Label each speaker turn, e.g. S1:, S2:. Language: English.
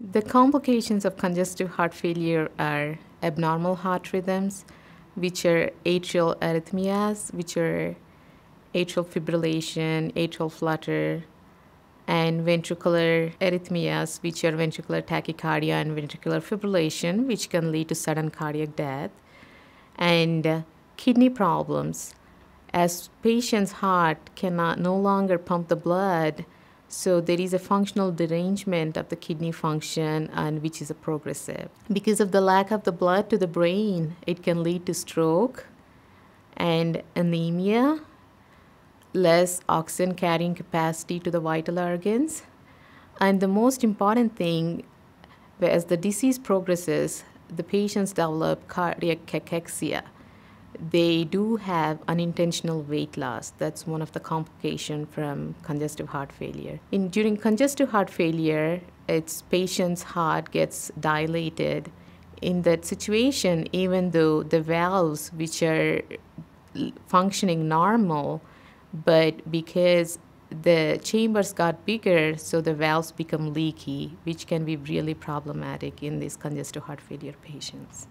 S1: The complications of congestive heart failure are abnormal heart rhythms, which are atrial arrhythmias, which are atrial fibrillation, atrial flutter, and ventricular arrhythmias, which are ventricular tachycardia and ventricular fibrillation, which can lead to sudden cardiac death, and kidney problems. As patient's heart cannot no longer pump the blood, so there is a functional derangement of the kidney function and which is a progressive. Because of the lack of the blood to the brain, it can lead to stroke and anemia less oxygen carrying capacity to the vital organs. And the most important thing, as the disease progresses, the patients develop cardiac cachexia. They do have unintentional weight loss. That's one of the complications from congestive heart failure. In, during congestive heart failure, its patient's heart gets dilated. In that situation, even though the valves, which are functioning normal, but because the chambers got bigger, so the valves become leaky, which can be really problematic in these congestive heart failure patients.